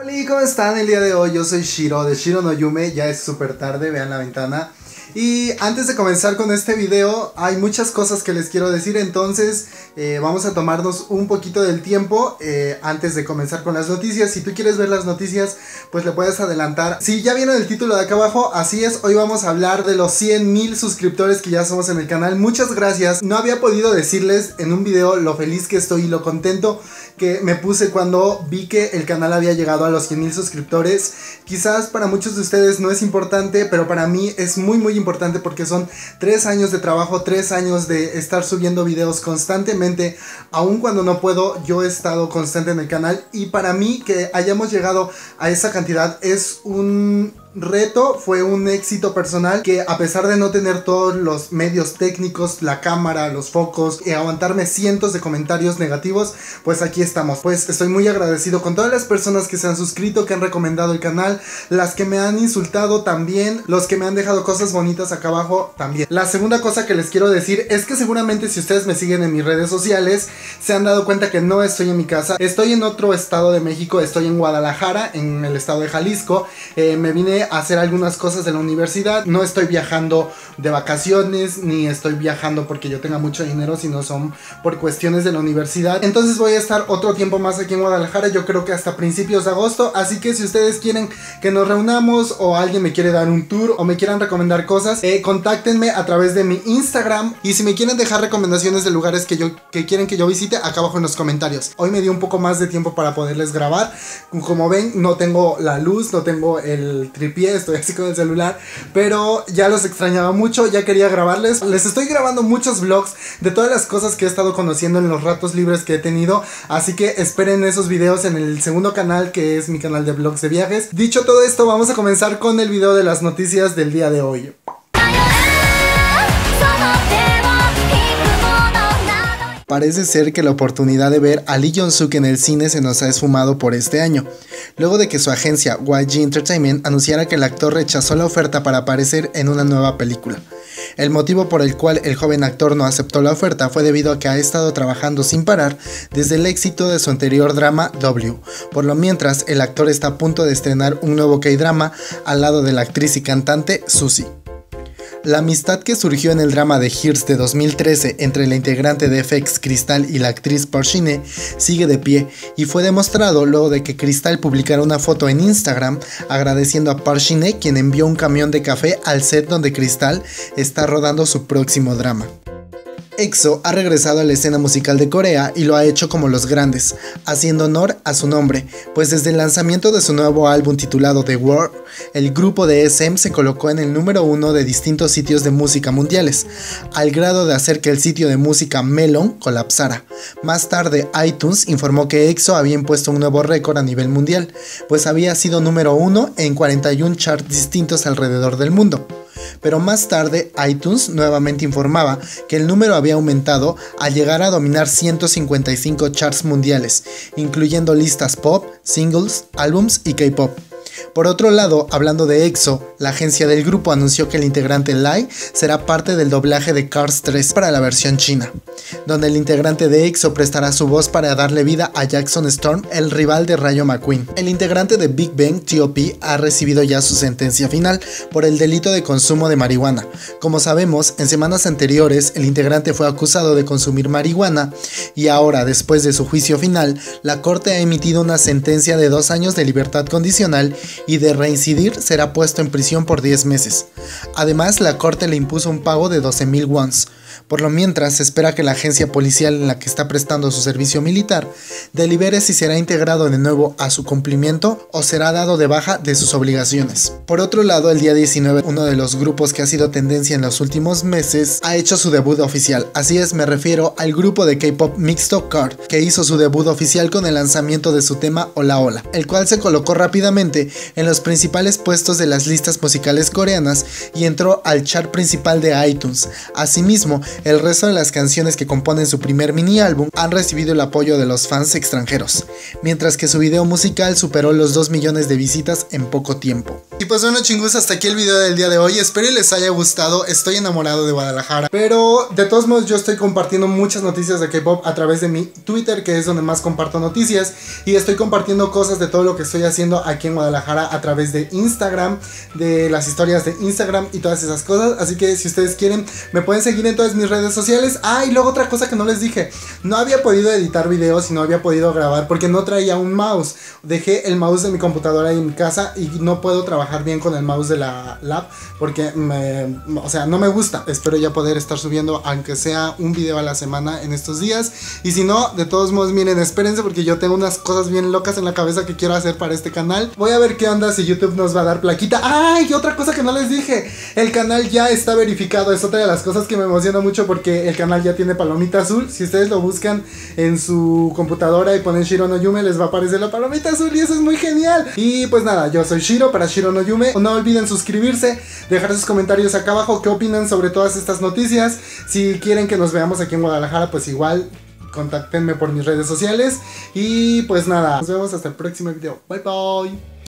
Hola, ¿cómo están el día de hoy? Yo soy Shiro de Shiro no Yume, ya es súper tarde, vean la ventana. Y antes de comenzar con este video, hay muchas cosas que les quiero decir, entonces eh, vamos a tomarnos un poquito del tiempo eh, antes de comenzar con las noticias. Si tú quieres ver las noticias, pues le puedes adelantar. Si ya vieron el título de acá abajo, así es, hoy vamos a hablar de los 100 mil suscriptores que ya somos en el canal. Muchas gracias. No había podido decirles en un video lo feliz que estoy y lo contento que me puse cuando vi que el canal había llegado a los 100 mil suscriptores. Quizás para muchos de ustedes no es importante, pero para mí es muy muy importante porque son 3 años de trabajo, 3 años de estar subiendo videos constantemente. Aun cuando no puedo, yo he estado constante en el canal y para mí que hayamos llegado a esa cantidad es un reto, fue un éxito personal que a pesar de no tener todos los medios técnicos, la cámara, los focos y aguantarme cientos de comentarios negativos, pues aquí estamos. Pues estoy muy agradecido con todas las personas que se han suscrito, que han recomendado el canal, las que me han insultado también, los que me han dejado cosas bonitas acá abajo también. La segunda cosa que les quiero decir es que seguramente si ustedes me siguen en mis redes sociales, se han dado cuenta que no estoy en mi casa, estoy en otro estado de México, estoy en Guadalajara, en el estado de Jalisco, eh, me vine hacer algunas cosas de la universidad. No estoy viajando de vacaciones, ni estoy viajando porque yo tenga mucho dinero, sino son por cuestiones de la universidad. Entonces voy a estar otro tiempo más aquí en Guadalajara, yo creo que hasta principios de agosto. Así que si ustedes quieren que nos reunamos o alguien me quiere dar un tour o me quieran recomendar cosas, eh, contáctenme a través de mi Instagram. Y si me quieren dejar recomendaciones de lugares que, yo, que quieren que yo visite, acá abajo en los comentarios. Hoy me dio un poco más de tiempo para poderles grabar. Como ven, no tengo la luz, no tengo el trip estoy así con el celular, pero ya los extrañaba mucho, ya quería grabarles. Les estoy grabando muchos vlogs de todas las cosas que he estado conociendo en los ratos libres que he tenido, así que esperen esos videos en el segundo canal que es mi canal de vlogs de viajes. Dicho todo esto, vamos a comenzar con el video de las noticias del día de hoy. Parece ser que la oportunidad de ver a Lee Jong-suk en el cine se nos ha esfumado por este año, luego de que su agencia YG Entertainment anunciara que el actor rechazó la oferta para aparecer en una nueva película. El motivo por el cual el joven actor no aceptó la oferta fue debido a que ha estado trabajando sin parar desde el éxito de su anterior drama W. Por lo mientras, el actor está a punto de estrenar un nuevo K-drama al lado de la actriz y cantante Susie. La amistad que surgió en el drama de Hears de 2013 entre la integrante de FX Cristal y la actriz Parshine sigue de pie y fue demostrado luego de que Cristal publicara una foto en Instagram agradeciendo a Parshine quien envió un camión de café al set donde Cristal está rodando su próximo drama. EXO ha regresado a la escena musical de Corea y lo ha hecho como los grandes, haciendo honor a su nombre, pues desde el lanzamiento de su nuevo álbum titulado The World, el grupo de SM se colocó en el número uno de distintos sitios de música mundiales, al grado de hacer que el sitio de música Melon colapsara. Más tarde, iTunes informó que EXO había impuesto un nuevo récord a nivel mundial, pues había sido número uno en 41 charts distintos alrededor del mundo pero más tarde iTunes nuevamente informaba que el número había aumentado al llegar a dominar 155 charts mundiales, incluyendo listas pop, singles, álbums y K-pop. Por otro lado, hablando de EXO, la agencia del grupo anunció que el integrante Lai será parte del doblaje de Cars 3 para la versión china, donde el integrante de EXO prestará su voz para darle vida a Jackson Storm, el rival de Rayo McQueen. El integrante de Big Bang, T.O.P., ha recibido ya su sentencia final por el delito de consumo de marihuana. Como sabemos, en semanas anteriores el integrante fue acusado de consumir marihuana y ahora, después de su juicio final, la corte ha emitido una sentencia de dos años de libertad condicional y de reincidir será puesto en prisión por 10 meses. Además, la corte le impuso un pago de 12.000 wons, por lo mientras, se espera que la agencia policial en la que está prestando su servicio militar delibere si será integrado de nuevo a su cumplimiento o será dado de baja de sus obligaciones. Por otro lado, el día 19, uno de los grupos que ha sido tendencia en los últimos meses ha hecho su debut oficial. Así es, me refiero al grupo de K-pop Mixto Card, que hizo su debut oficial con el lanzamiento de su tema Hola Hola, el cual se colocó rápidamente en los principales puestos de las listas musicales coreanas y entró al chart principal de iTunes. Asimismo, el resto de las canciones que componen su primer mini álbum han recibido el apoyo de los fans extranjeros, mientras que su video musical superó los 2 millones de visitas en poco tiempo. Y pues bueno chingus, hasta aquí el video del día de hoy, espero les haya gustado, estoy enamorado de Guadalajara, pero de todos modos yo estoy compartiendo muchas noticias de K-Pop a través de mi Twitter, que es donde más comparto noticias, y estoy compartiendo cosas de todo lo que estoy haciendo aquí en Guadalajara a través de Instagram, de las historias de Instagram y todas esas cosas, así que si ustedes quieren me pueden seguir en todas mis redes sociales. Ah, y luego otra cosa que no les dije, no había podido editar videos y no había podido grabar porque no traía un mouse, dejé el mouse de mi computadora en mi casa y no puedo trabajar bien con el mouse de la lab porque me, o sea, no me gusta. Espero ya poder estar subiendo aunque sea un video a la semana en estos días. Y si no, de todos modos, miren, espérense porque yo tengo unas cosas bien locas en la cabeza que quiero hacer para este canal. Voy a ver qué onda si YouTube nos va a dar plaquita. ¡Ay! Y otra cosa que no les dije. El canal ya está verificado. Es otra de las cosas que me emociona mucho porque el canal ya tiene palomita azul. Si ustedes lo buscan en su computadora y ponen Shiro no Yume, les va a aparecer la palomita azul y eso es muy genial. Y pues nada, yo soy Shiro para Shiro no Yume. No olviden suscribirse, dejar sus comentarios acá abajo, qué opinan sobre todas estas noticias. Si quieren que nos veamos aquí en Guadalajara, pues igual contáctenme por mis redes sociales. Y pues nada, nos vemos hasta el próximo video. Bye bye.